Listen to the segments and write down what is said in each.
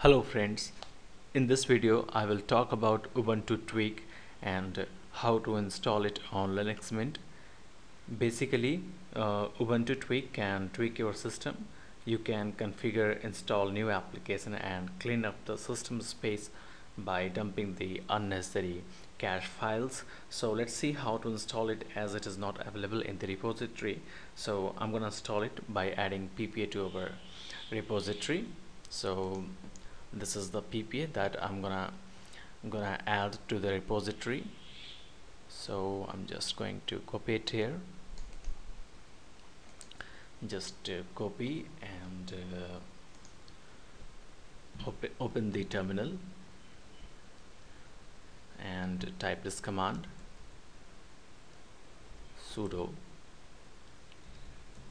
Hello friends, in this video I will talk about Ubuntu Tweak and how to install it on Linux Mint. Basically, uh, Ubuntu Tweak can tweak your system. You can configure, install new application and clean up the system space by dumping the unnecessary cache files. So let's see how to install it as it is not available in the repository. So I'm gonna install it by adding PPA to our repository. So this is the PPA that I'm gonna I'm gonna add to the repository. So I'm just going to copy it here. Just uh, copy and uh, open, open the terminal and type this command sudo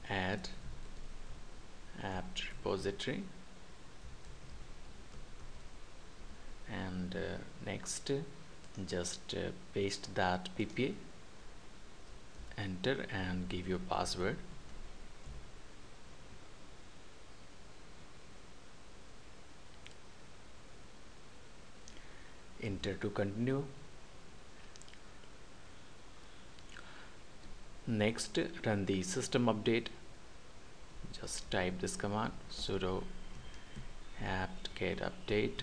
add apt repository and uh, next just uh, paste that ppa enter and give your password. Enter to continue. Next run the system update. Just type this command sudo apt get update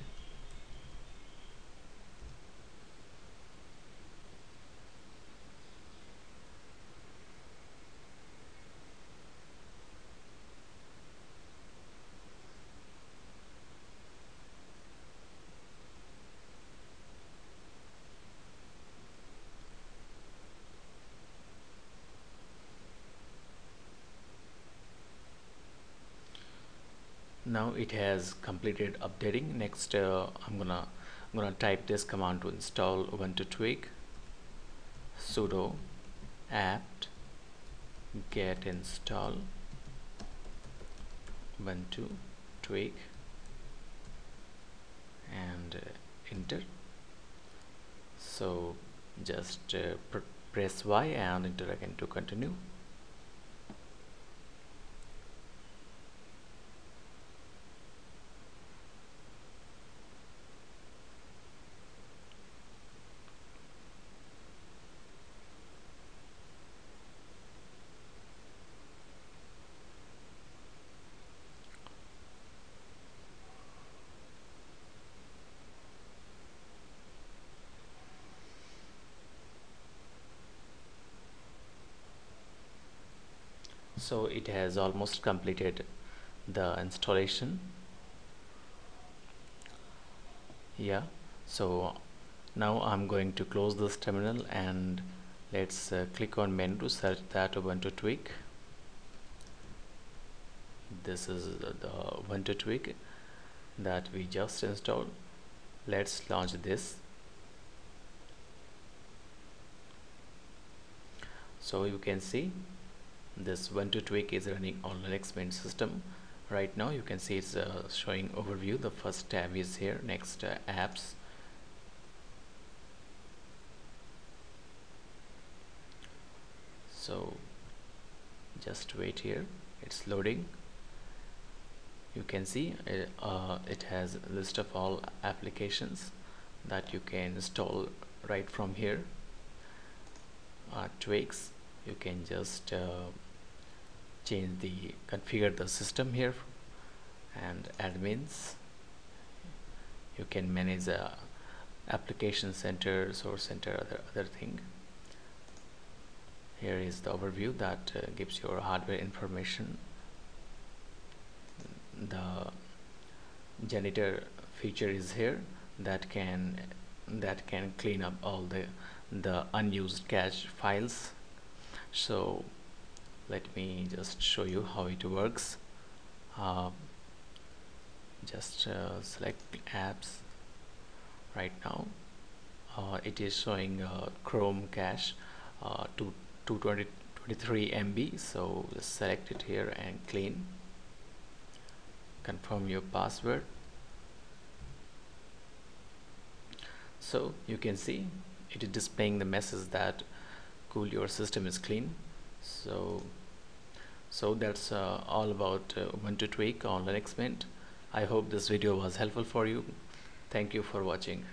now it has completed updating. Next uh, I'm gonna I'm gonna type this command to install Ubuntu Tweak sudo apt get install Ubuntu Tweak and uh, enter. So just uh, pr press Y and enter again to continue so it has almost completed the installation. Yeah so now I'm going to close this terminal and let's uh, click on menu to search that Ubuntu tweak. This is the Ubuntu tweak that we just installed. Let's launch this. So you can see this Ubuntu tweak is running on Linux Mint system. Right now you can see it's uh, showing overview. The first tab is here. Next uh, apps. So just wait here. It's loading. You can see it, uh, it has list of all applications that you can install right from here. Uh, tweaks you can just uh, change the configure the system here and admins. You can manage a application center source center other other thing. Here is the overview that uh, gives your hardware information. The janitor feature is here that can that can clean up all the the unused cache files so let me just show you how it works. Uh, just uh, select apps right now. Uh, it is showing uh, Chrome cache uh, to 223 MB so just select it here and clean. Confirm your password. So you can see it is displaying the message that cool your system is clean so so that's uh, all about uh, Ubuntu tweak on Linux Mint I hope this video was helpful for you. Thank you for watching.